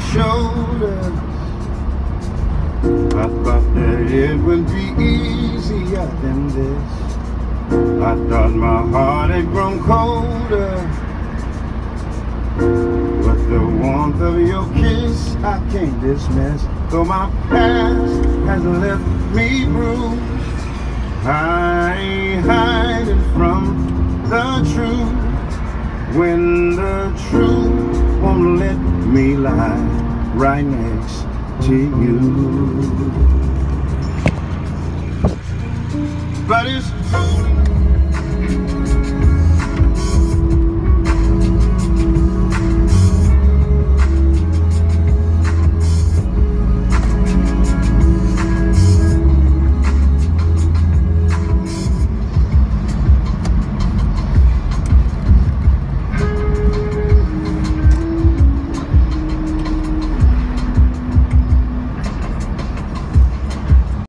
shoulders. I thought that it would be easier than this. I thought my heart had grown colder. But the warmth of your kiss I can't dismiss. Though my past has left me bruised, I ain't hiding from the truth. When the truth won't let me lie right next to you. But it's